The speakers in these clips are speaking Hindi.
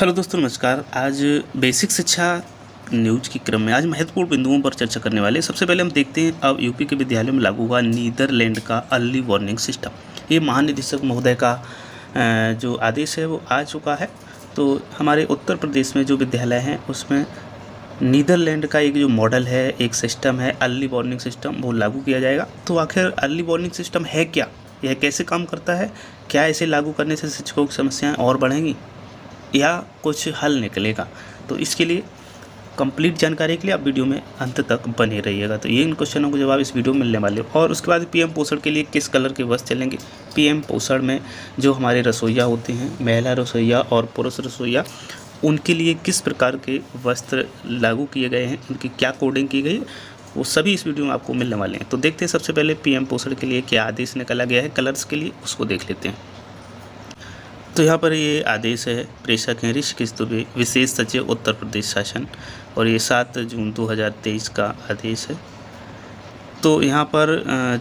हेलो दोस्तों, नमस्कार। आज बेसिक शिक्षा न्यूज़ के क्रम में आज महत्वपूर्ण बिंदुओं पर चर्चा करने वाले सबसे पहले हम देखते हैं, अब यूपी के विद्यालयों में लागू हुआ नीदरलैंड का अर्ली वार्निंग सिस्टम। ये महानिदेशक महोदय का जो आदेश है, वो आ चुका है। तो हमारे उत्तर प्रदेश में जो विद्यालय हैं, उसमें नीदरलैंड का एक जो मॉडल है, एक सिस्टम है, अर्ली वार्निंग सिस्टम, वो लागू किया जाएगा। तो आखिर अर्ली वार्निंग सिस्टम है क्या? यह कैसे काम करता है? क्या इसे लागू करने से शिक्षकों की समस्याएँ और बढ़ेंगी? या कुछ हल निकलेगा। तो इसके लिए कंप्लीट जानकारी के लिए आप वीडियो में अंत तक बने रहिएगा। तो ये इन क्वेश्चनों के जवाब इस वीडियो में मिलने वाले। और उसके बाद पीएम पोषण के लिए किस कलर के बस चलेंगे? पीएम पोषण में जो हमारे रसोईया होते हैं, महिला रसोईया और पुरुष रसोईया, उनके लिए किस प्रकार के वस्त्र लागू किए गए हैं? उनकी क्या कोडिंग की गई वो सभी इस वीडियो में आपको मिलने वाले हैं। तो देखते हैं सबसे पहले पीएम पोषण के लिए क्या आदेश निकाला गया है। कलर्स के लिए उसको देख लेते हैं। तो यहाँ पर ये आदेश है, प्रेषक हैं ऋषिकेश दुबे, विशेष सचिव, उत्तर प्रदेश शासन, और ये सात जून 2023 का आदेश है। तो यहाँ पर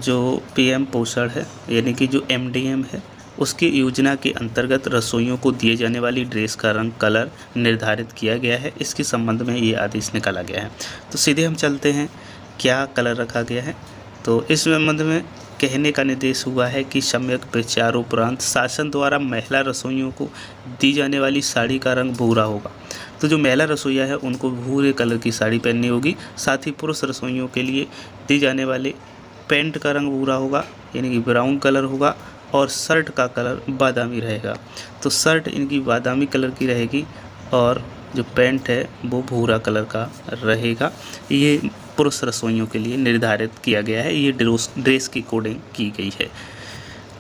जो पीएम पोषण है, यानी कि जो एमडीएम है, उसकी योजना के अंतर्गत रसोइयों को दिए जाने वाली ड्रेस का रंग, कलर निर्धारित किया गया है। इसके संबंध में ये आदेश निकाला गया है। तो सीधे हम चलते हैं, क्या कलर रखा गया है? तो इस संबंध में कहने का निर्देश हुआ है कि सम्यक प्रचार उपरांत शासन द्वारा महिला रसोइयों को दी जाने वाली साड़ी का रंग भूरा होगा। तो जो महिला रसोईया है, उनको भूरे कलर की साड़ी पहननी होगी। साथ ही पुरुष रसोइयों के लिए दी जाने वाले पेंट का रंग भूरा होगा, यानी कि ब्राउन कलर होगा और शर्ट का कलर बादामी रहेगा। तो शर्ट इनकी बादामी कलर की रहेगी और जो पैंट है, वो भूरा कलर का रहेगा। ये पुरुष रसोइयों के लिए निर्धारित किया गया है। ये ड्रेस ड्रेस की कोडिंग की गई है।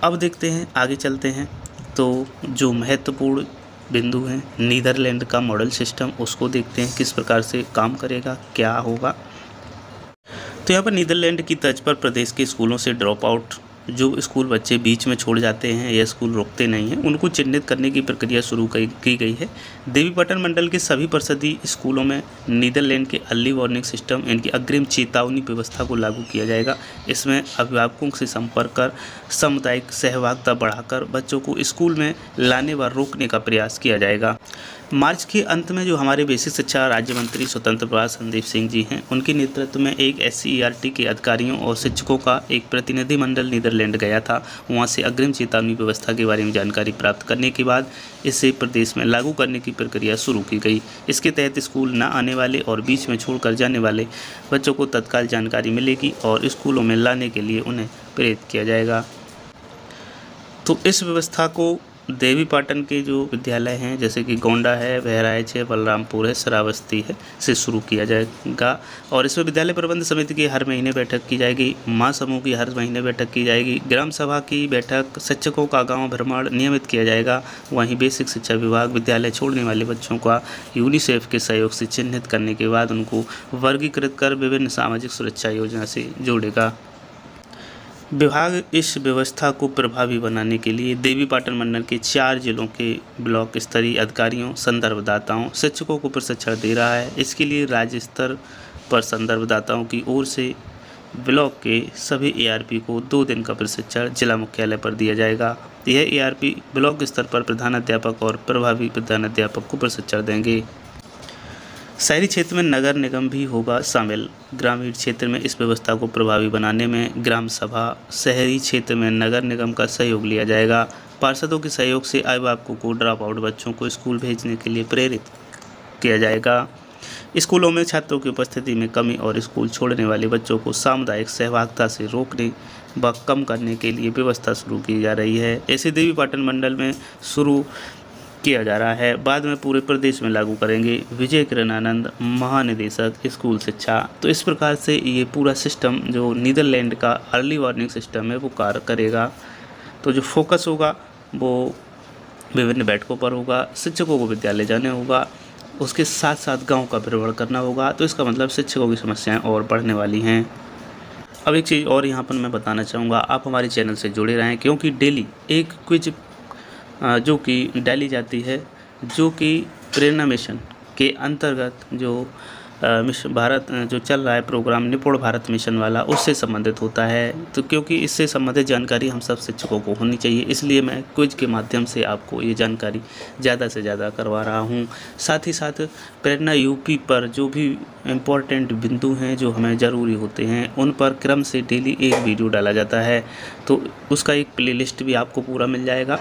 अब देखते हैं, आगे चलते हैं। तो जो महत्वपूर्ण बिंदु हैं, नीदरलैंड का मॉडल सिस्टम, उसको देखते हैं, किस प्रकार से काम करेगा, क्या होगा। तो यहाँ पर नीदरलैंड की तर्ज पर प्रदेश के स्कूलों से ड्रॉप आउट जो स्कूल बच्चे बीच में छोड़ जाते हैं या स्कूल रोकते नहीं हैं, उनको चिन्हित करने की प्रक्रिया शुरू की की गई है। देवीपाटन मंडल के सभी परिषदीय स्कूलों में नीदरलैंड के अर्ली वार्निंग सिस्टम, इनकी अग्रिम चेतावनी व्यवस्था को लागू किया जाएगा। इसमें अभिभावकों से संपर्क कर, सामुदायिक सहभागिता बढ़ाकर बच्चों को स्कूल में लाने व रोकने का प्रयास किया जाएगा। मार्च के अंत में जो हमारे बेसिक शिक्षा राज्य मंत्री स्वतंत्र प्रभार संदीप सिंह जी हैं, उनके नेतृत्व में एक एससीईआरटी के अधिकारियों और शिक्षकों का एक प्रतिनिधिमंडल नीदरलैंड गया था। वहाँ से अग्रिम चेतावनी व्यवस्था के बारे में जानकारी प्राप्त करने के बाद इसे प्रदेश में लागू करने की प्रक्रिया शुरू की गई। इसके तहत स्कूल न आने वाले और बीच में छोड़कर जाने वाले बच्चों को तत्काल जानकारी मिलेगी और स्कूलों में लाने के लिए उन्हें प्रेरित किया जाएगा। तो इस व्यवस्था को देवी पाटन के जो विद्यालय हैं, जैसे कि गोंडा है, बहराइच है, बलरामपुर है श्रावस्ती है, से शुरू किया जाएगा। और इसमें विद्यालय प्रबंध समिति की हर महीने बैठक की जाएगी, माँ समूह की हर महीने बैठक की जाएगी, ग्राम सभा की बैठक, शिक्षकों का गाँव भ्रमण नियमित किया जाएगा। वहीं बेसिक शिक्षा विभाग विद्यालय छोड़ने वाले बच्चों का यूनिसेफ के सहयोग से चिन्हित करने के बाद उनको वर्गीकृत कर विभिन्न सामाजिक सुरक्षा योजना से जोड़ेगा। विभाग इस व्यवस्था को प्रभावी बनाने के लिए देवीपाटन मंडल के चार जिलों के ब्लॉक स्तरीय अधिकारियों, संदर्भदाताओं, शिक्षकों को प्रशिक्षण दे रहा है। इसके लिए राज्य स्तर पर संदर्भदाताओं की ओर से ब्लॉक के सभी एआरपी को दो दिन का प्रशिक्षण जिला मुख्यालय पर दिया जाएगा। यह एआरपी ब्लॉक स्तर पर प्रधानाध्यापक और प्रभावी प्रधानाध्यापक को प्रशिक्षण देंगे। शहरी क्षेत्र में नगर निगम भी होगा शामिल। ग्रामीण क्षेत्र में इस व्यवस्था को प्रभावी बनाने में ग्राम सभा, शहरी क्षेत्र में नगर निगम का सहयोग लिया जाएगा। पार्षदों के सहयोग से अभिभावकों को ड्रॉप आउट बच्चों को स्कूल भेजने के लिए प्रेरित किया जाएगा। स्कूलों में छात्रों की उपस्थिति में कमी और स्कूल छोड़ने वाले बच्चों को सामुदायिक सहभागिता से रोकने व कम करने के लिए व्यवस्था शुरू की जा रही है। ऐसे देवी पाटन मंडल में शुरू किया जा रहा है। बाद में पूरे प्रदेश में लागू करेंगे। विजय किरण आनंद, महानिदेशक, स्कूल शिक्षा। तो इस प्रकार से ये पूरा सिस्टम जो नीदरलैंड का अर्ली वार्निंग सिस्टम है, वो कार्य करेगा। तो जो फोकस होगा, वो विभिन्न बैठकों पर होगा, शिक्षकों को विद्यालय जाने होगा, उसके साथ साथ गाँव का भ्रमण करना होगा। तो इसका मतलब शिक्षकों की समस्याएँ और बढ़ने वाली हैं। अब एक चीज़ और यहाँ पर मैं बताना चाहूँगा। आप हमारे चैनल से जुड़े रहें, क्योंकि डेली एक क्विज जो कि डाली जाती है जो कि प्रेरणा मिशन के अंतर्गत जो मिशन भारत जो चल रहा है प्रोग्राम, निपुण भारत मिशन वाला, उससे संबंधित होता है। तो क्योंकि इससे संबंधित जानकारी हम सब शिक्षकों को होनी चाहिए, इसलिए मैं क्विज के माध्यम से आपको ये जानकारी ज़्यादा से ज़्यादा करवा रहा हूँ। साथ ही साथ, प्रेरणा यूपी पर जो भी इम्पोर्टेंट बिंदु हैं जो हमें ज़रूरी होते हैं, उन पर क्रम से डेली एक वीडियो डाला जाता है। तो उसका एक प्लेलिस्ट भी आपको पूरा मिल जाएगा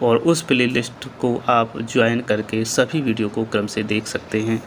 और उस प्लेलिस्ट को आप ज्वाइन करके सभी वीडियो को क्रम से देख सकते हैं।